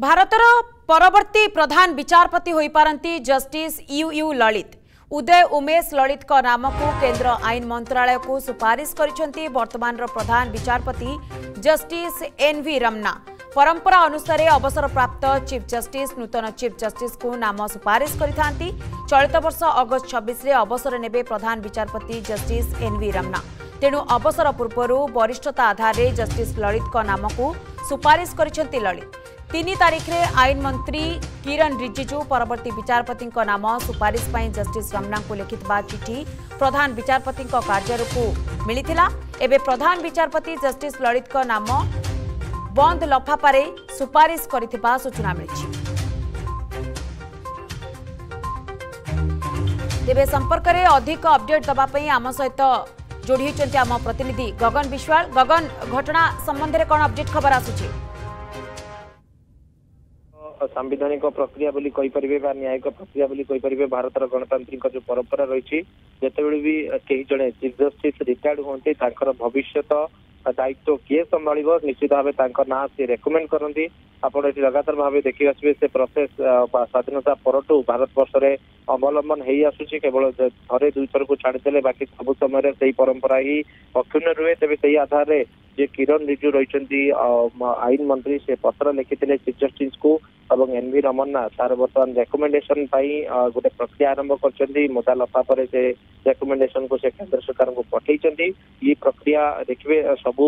ଭାରତର ପରବର୍ତ୍ତୀ ପ୍ରଧାନ ବିଚାରପତି ହୋଇପାରନ୍ତି justice U U Lalit Uday Umesh ଲଳିତଙ୍କ ନାମକୁ କେନ୍ଦ୍ର ଆଇନ ମନ୍ତ୍ରଣାଳୟକୁ ସୁପାରିଶ କରିଛନ୍ତି ବର୍ତ୍ତମାନର ପ୍ରଧାନ ବିଚାରପତି ଜଷ୍ଟିସ୍ ଏନ୍ ଭି ରମନା ପରମ୍ପରା ଅନୁସାରେ ଅବସରପ୍ରାପ୍ତ ଚିଫ୍ ଜଷ୍ଟିସ୍ ନୂତନ ଚିଫ୍ ଜଷ୍ଟିସ୍ଙ୍କୁ ନାମ ସୁପାରିଶ କରିଥାନ୍ତି ଚଳିତ ବର୍ଷ ଅଗଷ୍ଟ ଛବିଶରେ ଅବସର ନେବେ ପ୍ରଧାନ ବିଚାରପତି ଜଷ୍ଟିସ୍ ଏନ୍ ଭି ରମନା ତେଣୁ ଅବସର ପୂର୍ବରୁ ବରିଷ୍ଠତା ଆଧାରରେ ଜଷ୍ଟିସ୍ ଲଳିତଙ୍କ ନାମକୁ िखे आइन मन्त्री किरण रिजिजु पवर्ती विचारपति नाम सुपारिश जमना चिठी प्रधान विचारपति कार्यालयको प्रधान विचारपति जिस ललितको नाम बन्द लफापार संपर्क सम्पर्क अधिक अपडेट ଯୋଡ଼ି ହୋଇଛନ୍ତି ଆମ ପ୍ରତିନିଧି ଗଗନ ବିଶ୍ୱାଳ ଗଗନ ଘଟଣା ସମ୍ବନ୍ଧରେ କ'ଣ ଅପଡେଟ୍ ଖବର ଆସୁଛି ସାମ୍ବିଧାନିକ ପ୍ରକ୍ରିୟା ବୋଲି କହିପାରିବେ ବା ନ୍ୟାୟିକ ପ୍ରକ୍ରିୟା ବୋଲି କହିପାରିବେ ଭାରତର ଗଣତାନ୍ତ୍ରିକ ଯୋଉ ପରମ୍ପରା ରହିଛି ଯେତେବେଳେ ବି କେହି ଜଣେ ଚିଫ୍ ଜଷ୍ଟିସ୍ ରିଟାୟାର୍ଡ ହୁଅନ୍ତି ତାଙ୍କର ଭବିଷ୍ୟତ ଦାୟିତ୍ୱ କିଏ ସମ୍ଭାଳିବ ନିଶ୍ଚିତ ଭାବେ ତାଙ୍କ ନାଁ ସେ ରେକମେଣ୍ଡ କରନ୍ତି ଆପଣ ଏଠି ଲଗାତାର ଭାବେ ଦେଖି ଆସିବେ ସେ ପ୍ରୋସେସ ସ୍ୱାଧୀନତା ପରଠୁ ଭାରତବର୍ଷରେ ଅବଲମ୍ବନ ହେଇ ଆସୁଛି କେବଳ ଥରେ ଦୁଇଥରକୁ ଛାଡ଼ିଦେଲେ ବାକି ସବୁ ସମୟରେ ସେଇ ପରମ୍ପରା ହିଁ ଅକ୍ଷୁଣ୍ଣ ରୁହେ ତେବେ ସେଇ ଆଧାରରେ ଯିଏ କିରଣ ରିଜୁ ରହିଛନ୍ତି ଆଇନ ମନ୍ତ୍ରୀ ସେ ପତ୍ର ଲେଖିଥିଲେ ଚିଫ୍ ଜଷ୍ଟିସଙ୍କୁ ଏବଂ ଏନ୍ ଭି ରମନ୍ନା ତାର ବର୍ତ୍ତମାନ ରେକମେଣ୍ଡେସନ ପାଇଁ ଗୋଟେ ପ୍ରକ୍ରିୟା ଆରମ୍ଭ କରିଛନ୍ତି ମୁଦା ଲଫା ପରେ ସେ ରେକମେଣ୍ଡେସନକୁ ସେ କେନ୍ଦ୍ର ସରକାରଙ୍କୁ ପଠେଇଛନ୍ତି ଏହି ପ୍ରକ୍ରିୟା ଦେଖିବେ ସବୁ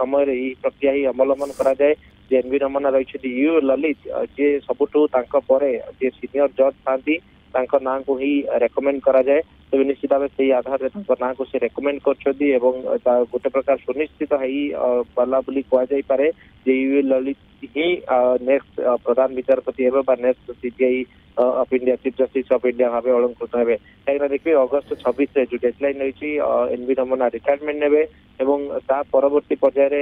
ସମୟରେ ଏହି ପ୍ରକ୍ରିୟା ହିଁ ଅବଲମ୍ବନ କରାଯାଏ ଯେ ଏନ୍ ଭି ରମନ୍ନା ରହିଛନ୍ତି ୟୁ ଲଲିତ ଯିଏ ସବୁଠୁ ତାଙ୍କ ପରେ ଯିଏ ସିନିୟର ଜଜ୍ ଥାନ୍ତି ତାଙ୍କ ନାଁକୁ ହିଁ ରେକମେଣ୍ଡ କରାଯାଏ ତେବେ ନିଶ୍ଚିତ ଭାବେ ସେଇ ଆଧାରରେ ତାଙ୍କ ନାଁକୁ ସେ ରେକମେଣ୍ଡ କରିଛନ୍ତି ଏବଂ ଗୋଟେ ପ୍ରକାର ସୁନିଶ୍ଚିତ ହେଇ ଗଲା ବୋଲି କୁହାଯାଇପାରେ ଯେ ୟୁ ଲଳିତ ହିଁ ନେକ୍ସଟ ପ୍ରଧାନ ବିଚାରପତି ହେବେ ବା next CJI of India chief justice of India भाव अलंकृत हे कहीं देखिए अगस्ट छब्स जो डेड लाइन रही एन भी रमना रिटायरमेंट ने परवर्त पर्यायर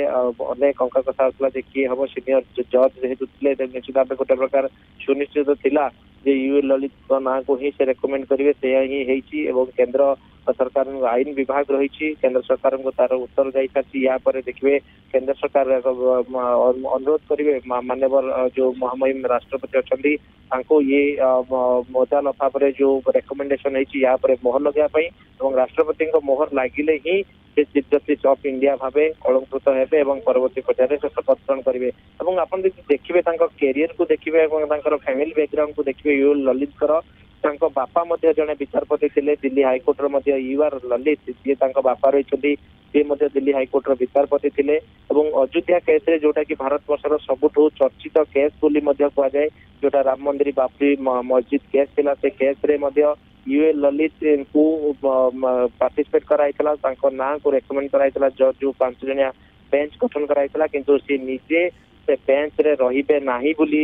अनेक अंक कथा होता है किए हम सिनियर जज जेहतु थे निश्चित भाव गोटे प्रकार सुनिश्चित था यूए ललित ना को ही से रेकमेंड करेंगे से ही केन्द्र सरकार आईन विभाग रही केन्द्र सरकार को तार उत्तर जा सारी या देखिए केन्द्र सरकार अनुरोध करेंगे मानव जो महामहिम राष्ट्रपति अच्छा ये ମଜା ଭାବରେ ଯୋଉ ରେକମେଣ୍ଡେସନ ହେଇଛି ୟା ଉପରେ ମୋହର ଲଗେଇବା ପାଇଁ ଏବଂ ରାଷ୍ଟ୍ରପତିଙ୍କ ମୋହର ଲାଗିଲେ ହିଁ ସେ ଚିଫ୍ ଜଷ୍ଟିସ୍ ଅଫ୍ ଇଣ୍ଡିଆ ଭାବେ କଳଙ୍କୃତ ହେବେ ଏବଂ ପରବର୍ତ୍ତୀ ପର୍ଯ୍ୟାୟରେ ସେ ଶପଥ ଗ୍ରହଣ କରିବେ ଏବଂ ଆପଣ ଯଦି ଦେଖିବେ ତାଙ୍କ କ୍ୟାରିୟରକୁ ଦେଖିବେ ଏବଂ ତାଙ୍କର ଫ୍ୟାମିଲି ବ୍ୟାକଗ୍ରାଉଣ୍ଡକୁ ଦେଖିବେ ୟୁ ଲଲିତଙ୍କର ତାଙ୍କ ବାପା ମଧ୍ୟ ଜଣେ ବିଚାରପତି ଥିଲେ ଦିଲ୍ଲୀ ହାଇକୋର୍ଟର ମଧ୍ୟ ୟୁ ଆର୍ ଲଲିତ ଯିଏ ତାଙ୍କ ବାପା ରହିଛନ୍ତି ସେ ମଧ୍ୟ ଦିଲ୍ଲୀ ହାଇକୋର୍ଟର ବିଚାରପତି ଥିଲେ ଏବଂ ଅଯୋଧ୍ୟା କେସ୍ରେ ଯୋଉଟା କି ଭାରତବର୍ଷର ସବୁଠୁ ଚର୍ଚ୍ଚିତ କେସ୍ ବୋଲି ମଧ୍ୟ କୁହାଯାଏ ଯୋଉଟା ରାମ ମନ୍ଦିର ବାବରି ମସଜିଦ କେସ୍ ଥିଲା ସେ କେସ୍ରେ ମଧ୍ୟ ୟୁଏ ଲଲିତଙ୍କୁ ପାର୍ଟିସିପେଟ କରାଯାଇଥିଲା ତାଙ୍କ ନାଁକୁ ରେକମେଣ୍ଡ କରାଯାଇଥିଲା ଜଜ୍ ଯୋଉ ପାଞ୍ଚ ଜଣିଆ ବେଞ୍ଚ ଗଠନ କରାଯାଇଥିଲା କିନ୍ତୁ ସେ ନିଜେ से बेच रे रहिबे बोली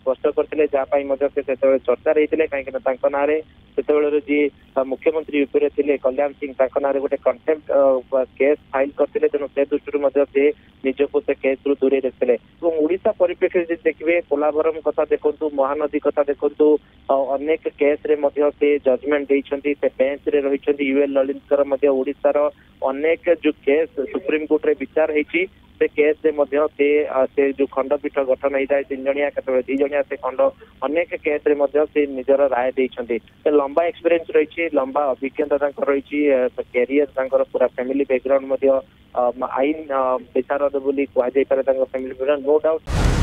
स्पष्ट करते जहाँ से चर्चा रही है कहीं तांको मुख्यमंत्री उपरे थिले कल्याण सिंह तांको गोटे कंटेंप्ट केस फाइल करते तेना से दुष्टु से निजो से केस रु दूरे रखथले ओ उड़ीसा देखिए जे देखबे कथा देखंतु महानदी कथा देखंतु अनेक केस रे मध्य से जजमेंट देइछंती से रे रहिछंती यूएल ललितकर अनेक जो केस सुप्रीम कोर्ट रे विचार हेची ସେ କେସ୍ରେ ମଧ୍ୟ ସେ ସେ ଯୋଉ ଖଣ୍ଡପୀଠ ଗଠନ ହେଇଥାଏ ତିନି ଜଣିଆ କେତେବେଳେ ଦି ଜଣିଆ ସେ ଖଣ୍ଡ ଅନେକ କେସ୍ରେ ମଧ୍ୟ ସେ ନିଜର ରାୟ ଦେଇଛନ୍ତି ଲମ୍ବା ଏକ୍ସପିରିଏନ୍ସ ରହିଛି ଲମ୍ବା ଅଭିଜ୍ଞତା ତାଙ୍କର ରହିଛି କ୍ୟାରିୟର ତାଙ୍କର ପୁରା ଫ୍ୟାମିଲି ବ୍ୟାକଗ୍ରାଉଣ୍ଡ ମଧ୍ୟ ଆଇନ ବିଶାରଦ ବୋଲି କୁହାଯାଇପାରେ ତାଙ୍କ ଫ୍ୟାମିଲି ବ୍ୟାକଗ୍ରାଉଣ୍ଡ ନୋ ଡାଉଟ୍